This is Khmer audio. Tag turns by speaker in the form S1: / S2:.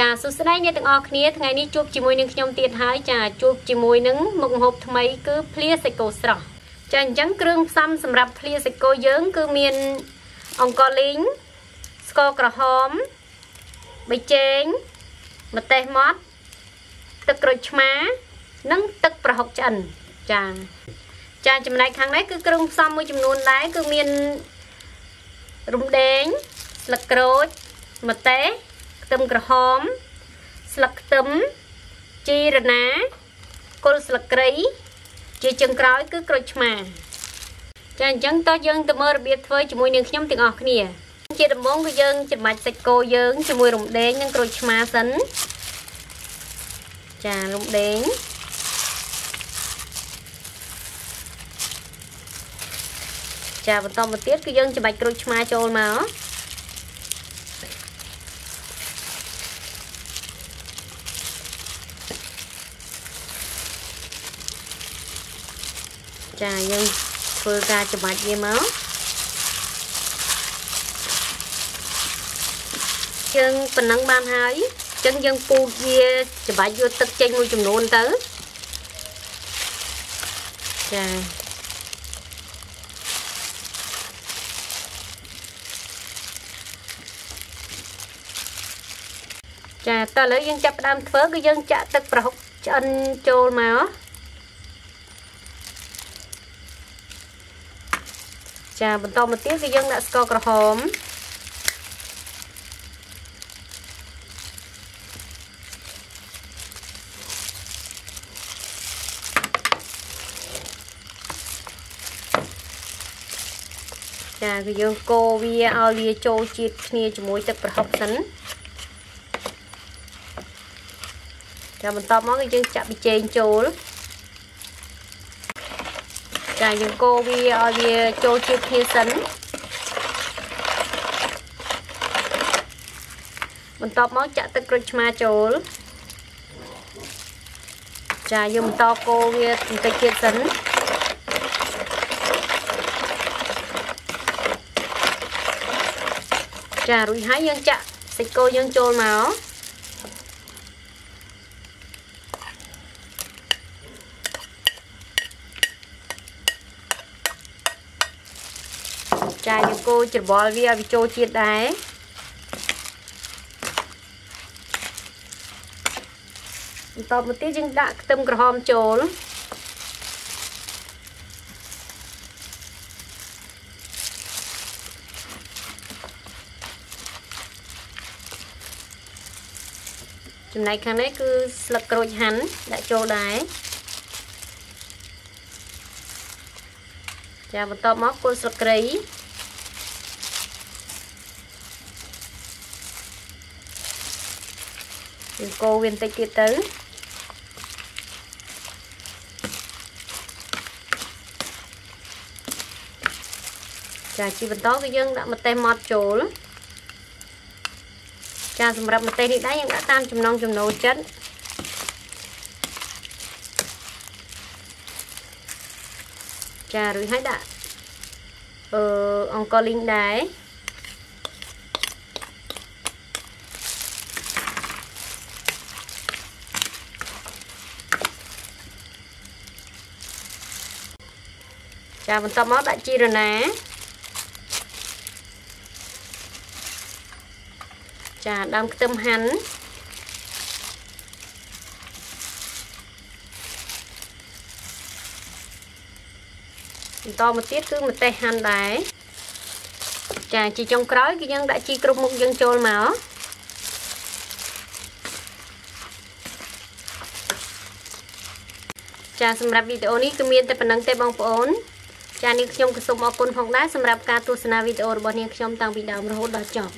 S1: ចាសួស្តីអ្នកទាំងអស់គ្នាថ្ងៃនេះជួបជាមួយនឹងខ្ញុំទៀតហើយចាជួបជាមួយនឹងមុខម្ហូបថ្មីគឺភ្លាសាច់គោស្រស់ចាអញ្ចឹងគ្រឿងផ្សំសម្រាប់ភ្លាសាច់គោយើង គឺមានអង្ករលីងស្ករក្រហមប៊ីចេងម្ទេសម៉ត់ទឹកក្រូចឆ្មា និងទឹកប្រហុកឆ្អិនចាចាចំណែកខាងនេះគឺគ្រឿងផ្សំមួយចំនួនដែរគឺមានរំដេងស្លឹកក្រូចម្ទេសខ្ទឹមក្រហម ស្លឹកខ្ទឹមជីរណាគល់ស្លឹកគ្រៃជាចុងក្រោយគឺក្រូចឆ្មាចាអញ្ចឹងតោះយើងទៅមើលរបៀបធ្វើជាមួយនឹងខ្ញុំទាំងអស់គ្នា ជាដំបូងគឺយើងច្របាច់សាច់គោយើងជាមួយរំដេងនិងក្រូចឆ្មាសិនចារំដេងចាបន្តមកទៀតគឺយើងច្របាច់ក្រូចឆ្មាចូលមក ចាយើងធ្វើការច្របាច់វាមកយើងប៉ុណ្ណឹងបានហើយអញ្ចឹងយើងពូតវាច្របាច់យកទឹកចេញមួយចំនួនទៅចាចាតើឥឡូវយើងចាប់ផ្ដើមធ្វើគឺយើងចាក់ទឹកប្រហុកឆ្អិនចូលមក ចាបន្តមកទៀតគឺយើងដាក់ស្ករក្រហមចាគឺយើងកូរវាឲ្យវាចូលជាតិគ្នាជាមួយទឹកប្រហុកសិនចាបន្តមកគឺយើងចាក់ប៊ីចេងចូល ចាយើងកូរវាឲ្យវាចូលជាតិគ្នាសិនបន្ទាប់មកចាក់ទឹកក្រូចឆ្មាចូលចាយើងបន្តកូរវាបន្តិចទៀតសិនចារួចហើយយើងចាក់សាច់គោយើងចូលមក ចាយើងកូរច្របល់វាឲ្យវាចូលជាតិដែរបន្តមកទៀតយើងដាក់ខ្ទឹមក្រហមចូលចំណែកខាងនេះគឺស្លឹកក្រូចហាន់ដាក់ចូលដែរចាបន្តមកគល់ស្លឹកគ្រៃ យើងកូរវាបន្តិចទៀតទៅចាជាបន្តគឺយើងដាក់ម្ទេសម៉ត់ចូលចាសម្រាប់ម្ទេសនេះដែរយើងដាក់តាមចំណង់ចំណូលចិត្តចារួចហើយដាក់អឺអង្ករលីងដែរ ចាបន្តមកដាក់ជីរណាចាដើមខ្ទឹមហាន់បន្តមកទៀតគឺម្ទេសហាន់ដែរចាជាចុងក្រោយគឺយើងដាក់ជីគ្រប់មុខយើងចូលមកចាសម្រាប់វីដេអូនេះគឺមានតែប៉ុណ្្នឹងទេបងប្អូន ចានាងខ្ញុំក៏សូមអរគុណផងដែរសម្រាប់ការទស្សនាវីដេអូរបស់នាងខ្ញុំតាំងពីដើមរហូតដល់ចប់